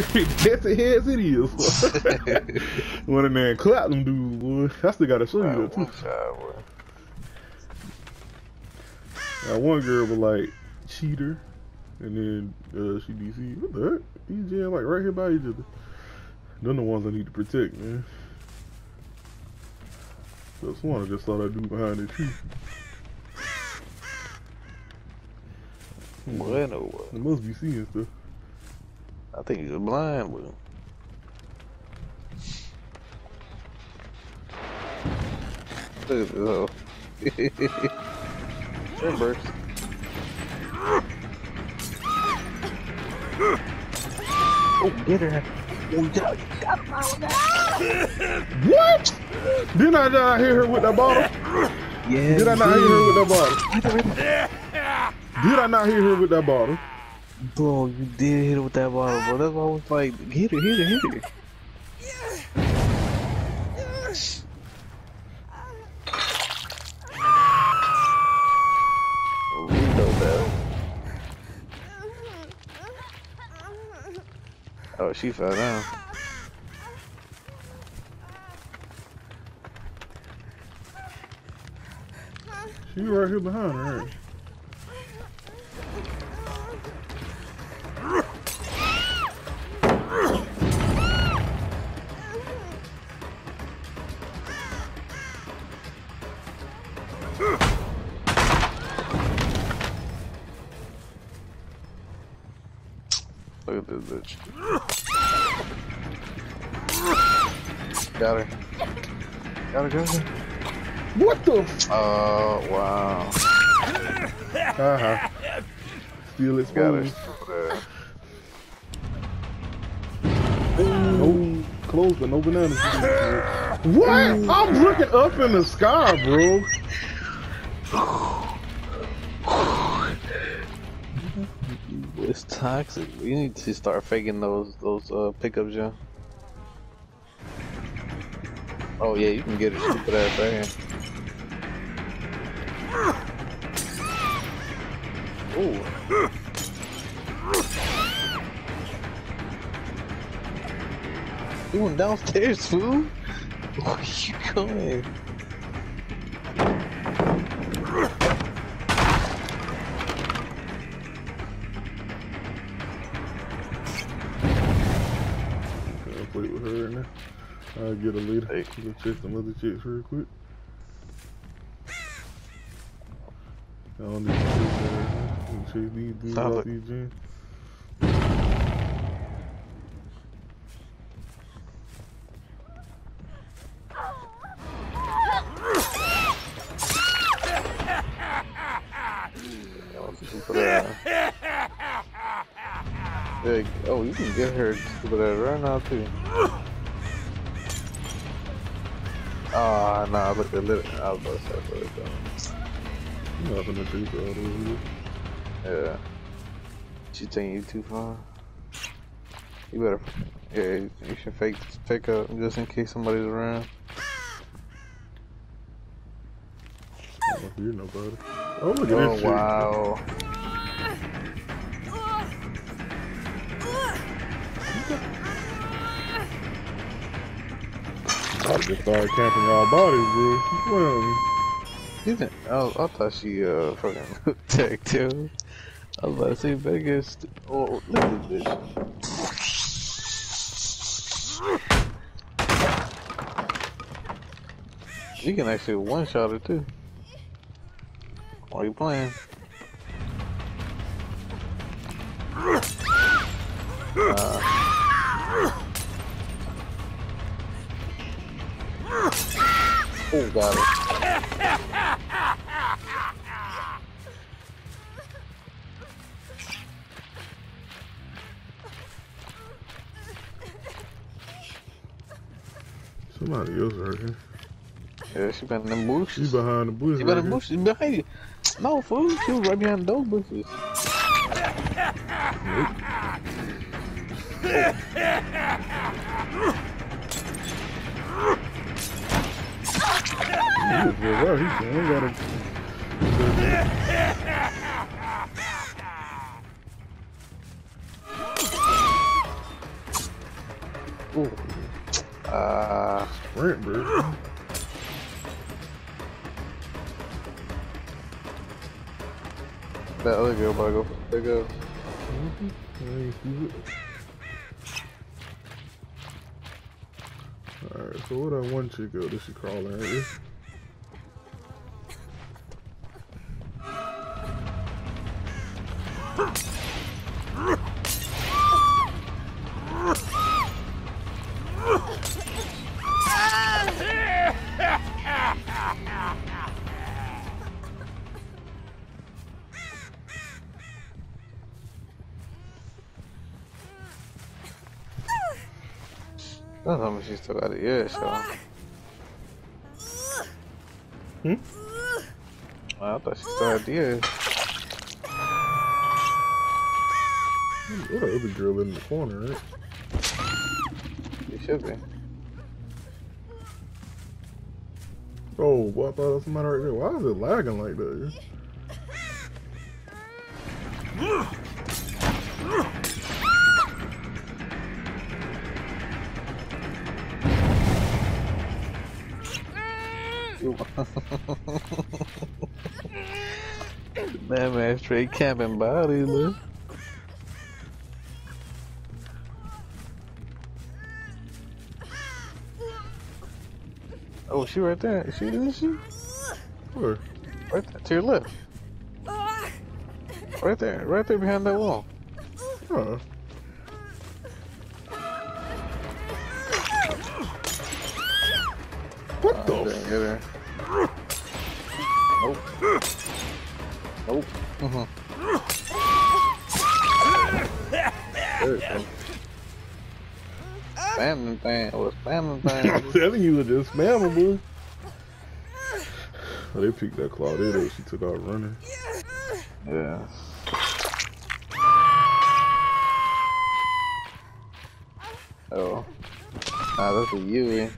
That's the heads it is. Went in there and clapped them dudes, boy. I still gotta show you that too. That one girl was like cheater, and then uh, she DC. What the heck? These jam like right here by each other. They're the ones I need to protect, man. Just one, I just saw that dude behind the tree. Bueno. They must be seeing stuff. I think he's blind, but. Look at this. Sunburst. Oh, get her. Oh, got, got What? Didn't I not hear her with that bottle? Yeah. Did I not hear her with that bottle? Did I not hear her with that bottle? Bro, you did hit her with that bottle, bro. That's why I was like, hit her, hit her, hit. Oh, that. Oh, she fell down. She right here behind her. Look at this bitch. Got her. Got her, got her. What the? Oh, wow. Uh huh. Still it's Got her. No, close, but no bananas. what? I'm looking up in the sky, bro. Toxic. You need to start faking those those uh, pickups, Joe. Oh yeah, you can get it stupid ass right here. Ooh. You went downstairs, fool? Where you going? I'll get her later. Hey. Go check some other chicks real quick. I don't need to chase that right now. I'm gonna chase these dudes it. these gyms. Stupid Oh, you can get her stupid ass right now too. Ah, I look at it. I was about to say, look at that. I'm not gonna chase all those. Yeah. She taking you too far. You better, yeah, you should fake pick up just in case somebody's around. Don't nobody. Oh, look at Oh this wow. Just started camping y'all bodies, bro. You playing. Didn't oh, I thought she uh fucking tech too. I was about to say Vegas. Oh, look at this. You can actually one shot it too. While you playing. Got it. Somebody else right here. Yeah, she been in them She behind the bush. She in here. bushes. She behind you. No, fool. She was right behind those bushes well, well, he ain't got a... Ooh. Uh, sprint, bro. That other girl, Buggle. There goes. I. Alright, so where that one chick go? Did she crawl in here? Don't tell me she still got it. Yeah, so. Hmm? I thought she still had the ears. What the other girl in the corner, right? She should be. Oh, well, I thought there was somebody right there. Why is it lagging like that? Man, straight camping body, man. Oh, she right there. Is she, isn't she? Where? Right there, to your left. Right there, right there behind that wall. Huh. What the? Oh, didn't get her. Nope. Nope. Mhm. There it goes. Spam them thing. Oh, spam I'm telling you, it just spamming, boy. Oh, they picked that Claudette up. She took out running. yeah. Oh. Ah, that's a Yui.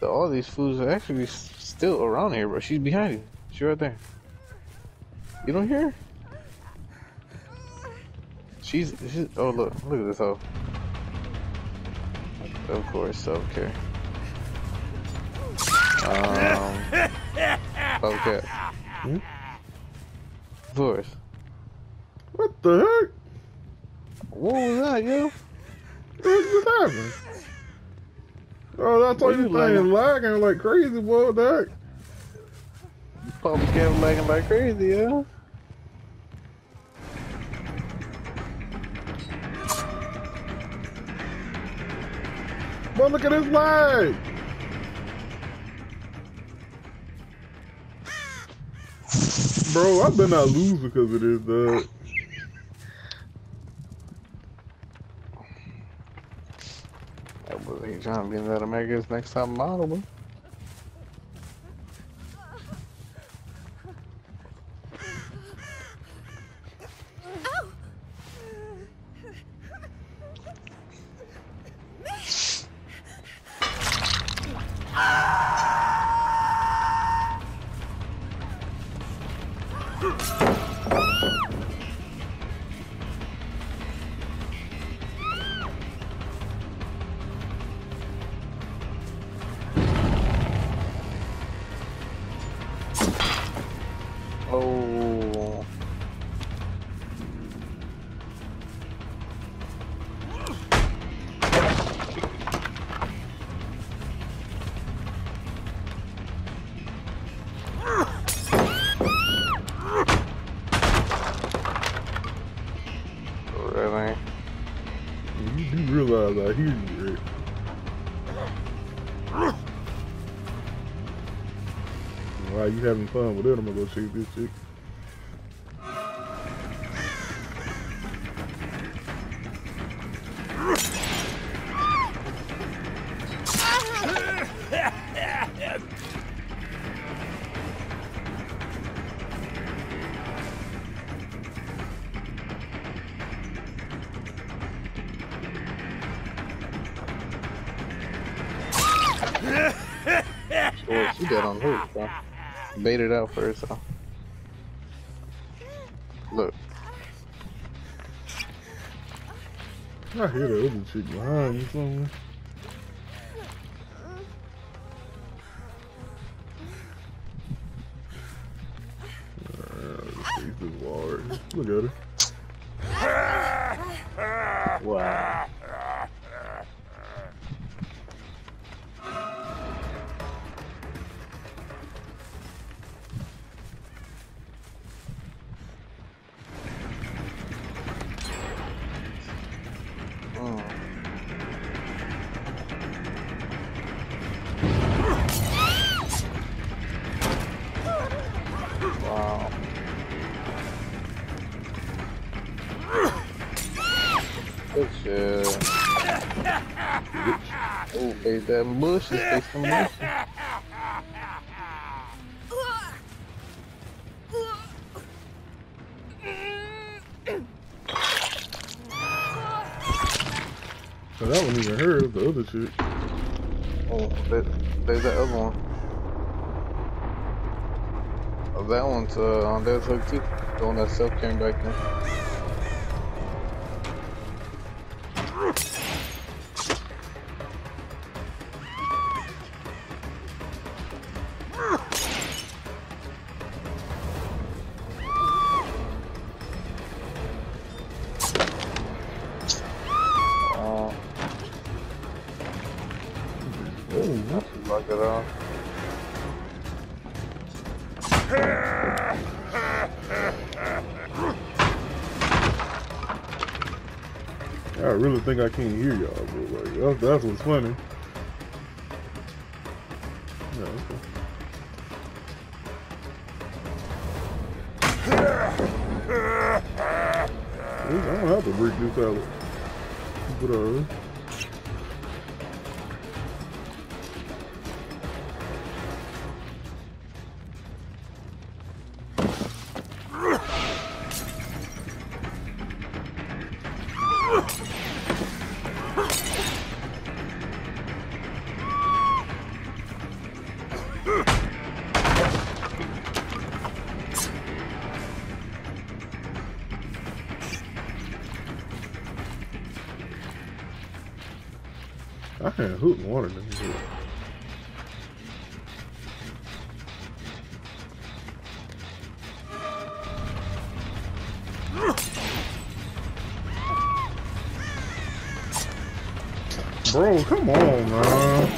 So all these fools are actually still around here, bro. She's behind you. She's right there. You don't hear her? She's, she's oh look, look at this hoe. Of course, self-care. Um, okay. Hmm? Of course. What the heck? What was that, yo? What just happened? Oh, that's Why you thing lagging like crazy, boy. What the heck? Public kept lagging like crazy, yeah. Boy, look at this lag. Bro, I better not lose because of this, dog. That was he trying to be that America's Next Top Model, bro. You having fun with it, I'm gonna go chase this chick. Baited out first. Look. I hear the other chick behind you. That bush is facing bush. So that one even heard the other chick. Oh, there's that other one. Oh, that one's uh, on their hook too. The one that self came back in. Think I can't hear y'all, but like that's, that's what's funny. Yeah, okay. I don't have to break this out. But uh water doesn't do it. Bro, come on, man.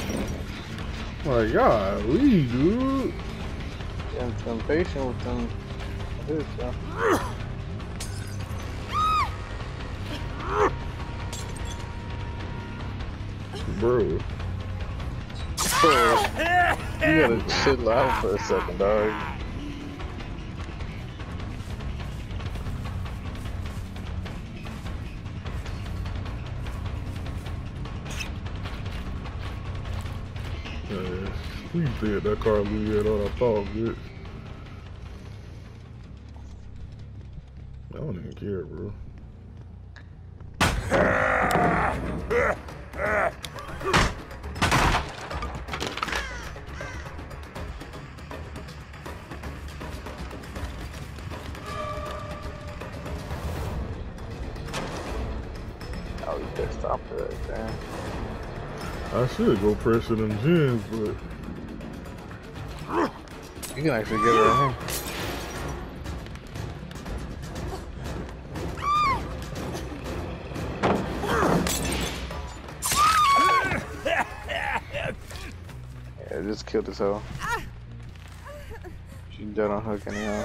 Like, God, we dude. Getting some patience with them. Uh. Bro. You gotta chill out for a second, dog. Yeah, please did that car leave it on I thought, bitch. I don't even care, bro. I should go pressure them gens, but you can actually get it right here. Yeah, just killed this hoe. She's done on hook anyhow.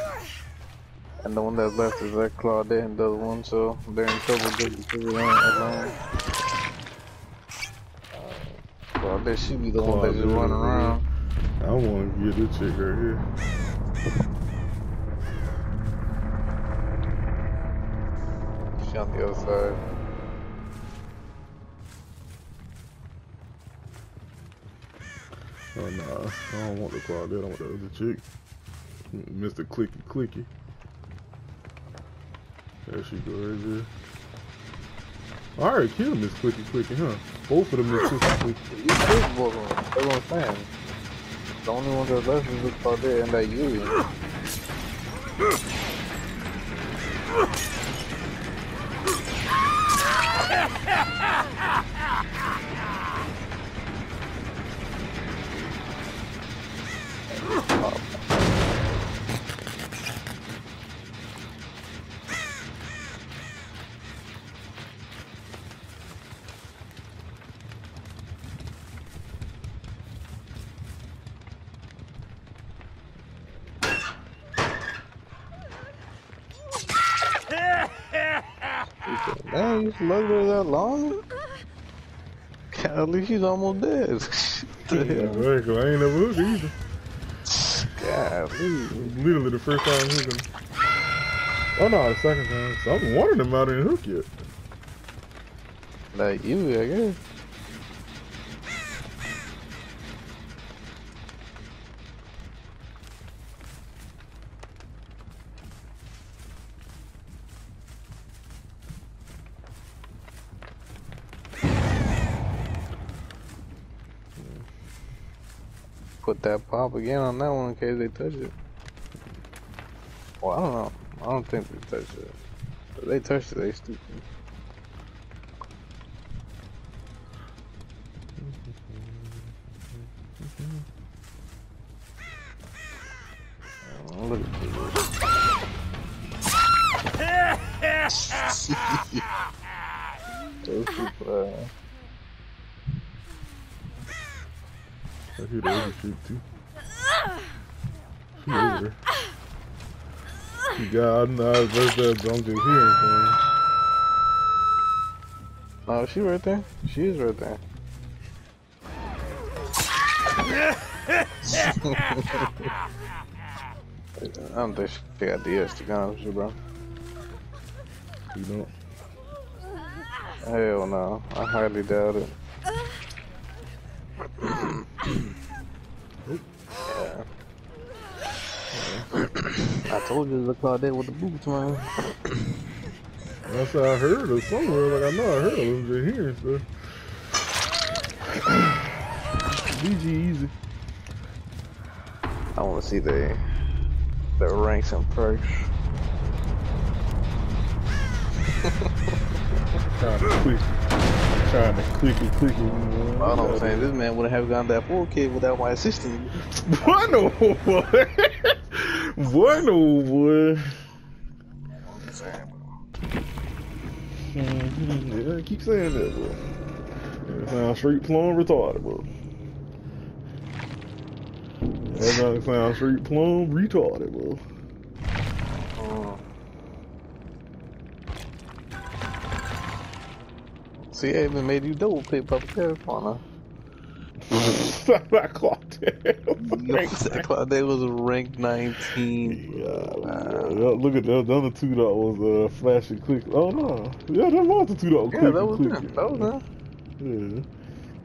And the one that's left is that Claudette and the other one, so they're in trouble just because they ain't alone. I bet she be the one that just run around. I want to get this chick right here. She on the other side. Oh nah, I don't want the Claudette, I want the other chick. Mr. Clicky Clicky. There she goes right there. Alright, kill Miss Clicky Clicky, huh? Both of them Miss Clicky Clicky. You killed both of them. That's what I'm saying. The only one that's left is this part there and that you. Man, you slugged her that long? God, at least she's almost dead. Yeah, right, I ain't never hooked either. Golly. Literally the first time hooking. Oh no, the second time. So I'm of them out in hook yet. Like you, I guess. Put that pop again on that one in case they touch it. Well, I don't know. I don't think they touched it. If they touched it, they stupid. Oh, look at this. Those people, uh, I hear the other shit too. She over got, I'm not, that, I'm just hearing things. Oh, she right there. She is right there. I don't think she got DS to come with you, bro. You know, Hell no. I highly doubt it. yeah. I told you to look like that with the boots, man. that's how I heard her somewhere. Like I know I heard her. I'm just hearing stuff. BG easy. I want to see the the ranks and perks. Trying to click, trying to it, it. You know? I know what I'm saying. This man wouldn't have gone that 4K without my assistant. Boy, no, boy. Boy, no, boy. Yeah, keep saying that, bro. That sounds straight plumb retarded, bro. That sounds straight plumb retarded, bro. See, I even made you double pick Papa Carolina. I clocked Yo, that was ranked 19. Yeah, Wow. yeah, look at the, the other two that was uh, flash and click. Oh no, yeah, that was the two that was Yeah, click that and was click. That was. Yeah.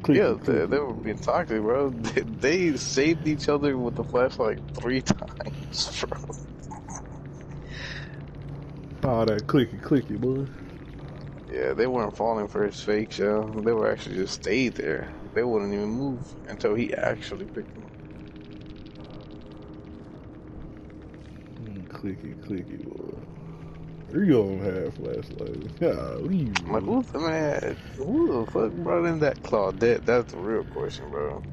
Click Yeah, they, they were being toxic, bro. They, they saved each other with the flashlight three times, bro. Oh, that clicky clicky, boy. Yeah, they weren't falling for his fake show. They were actually just stayed there. They wouldn't even move until he actually picked them. Mm, Clicky clicky, boy. Three of them had flashlights. Golly, like, who the man? Who the fuck brought in that Claudette? That's the real question, bro.